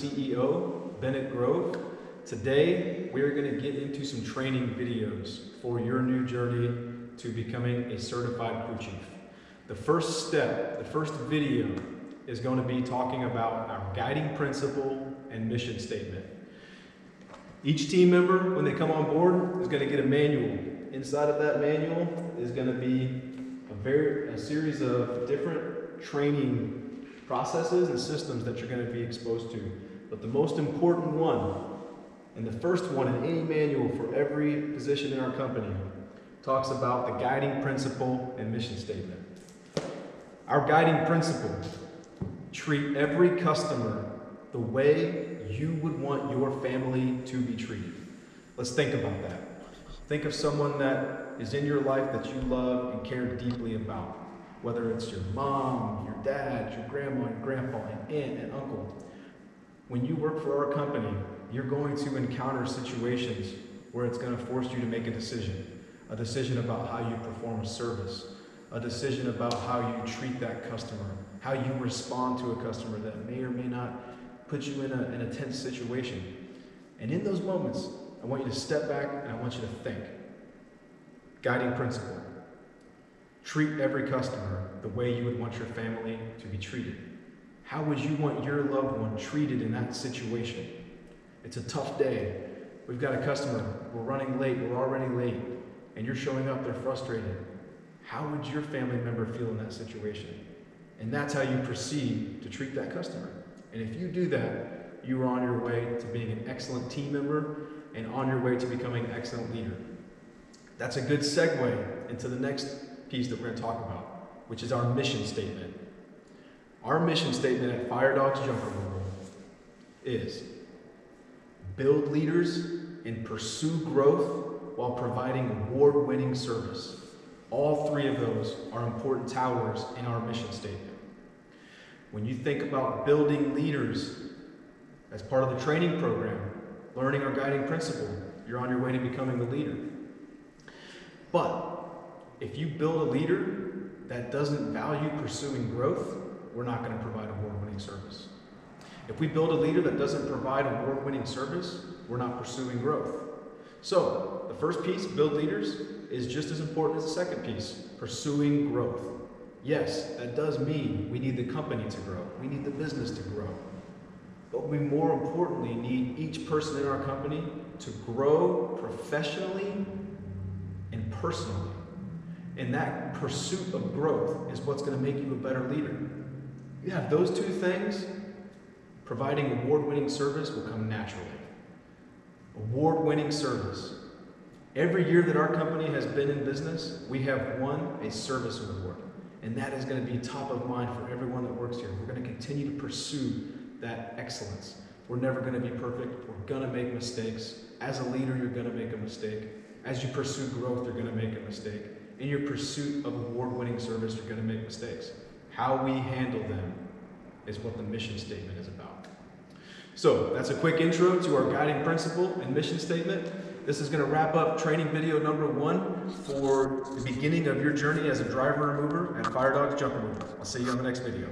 CEO, Bennett Grove. Today, we are going to get into some training videos for your new journey to becoming a certified crew chief. The first step, the first video, is going to be talking about our guiding principle and mission statement. Each team member, when they come on board, is going to get a manual. Inside of that manual is going to be a very a series of different training processes and systems that you're going to be exposed to. But the most important one, and the first one in any manual for every position in our company, talks about the guiding principle and mission statement. Our guiding principle treat every customer the way you would want your family to be treated. Let's think about that. Think of someone that is in your life that you love and care deeply about, whether it's your mom, your dad, your grandma, your grandpa, and aunt and uncle. When you work for our company, you're going to encounter situations where it's going to force you to make a decision. A decision about how you perform a service, a decision about how you treat that customer, how you respond to a customer that may or may not put you in a, in a tense situation. And in those moments, I want you to step back and I want you to think. Guiding principle. Treat every customer the way you would want your family to be treated. How would you want your loved one treated in that situation? It's a tough day. We've got a customer, we're running late, we're already late, and you're showing up, they're frustrated. How would your family member feel in that situation? And that's how you proceed to treat that customer. And if you do that, you are on your way to being an excellent team member and on your way to becoming an excellent leader. That's a good segue into the next piece that we're going to talk about, which is our mission statement. Our mission statement at Fire Dawgs Junk Removal is build leaders and pursue growth while providing award winning service. All three of those are important towers in our mission statement. When you think about building leaders as part of the training program, learning our guiding principle, you're on your way to becoming the leader. But if you build a leader that doesn't value pursuing growth, we're not going to provide award winning service. If we build a leader that doesn't provide award winning service, we're not pursuing growth. So, the first piece, build leaders, is just as important as the second piece, pursuing growth. Yes, that does mean we need the company to grow, we need the business to grow. But we more importantly need each person in our company to grow professionally and personally. And that pursuit of growth is what's going to make you a better leader. You have those two things, providing award winning service will come naturally. Award winning service. Every year that our company has been in business, we have won a service award. And that is going to be top of mind for everyone that works here. We're going to continue to pursue that excellence. We're never going to be perfect. We're going to make mistakes. As a leader, you're going to make a mistake. As you pursue growth, you're going to make a mistake. In your pursuit of award winning service, you're going to make mistakes. How we handle them is what the mission statement is about. So, that's a quick intro to our guiding principle and mission statement. This is going to wrap up training video number one for the beginning of your journey as a driver remover at Fire Dawgs Junk Removal. I'll see you on the next video.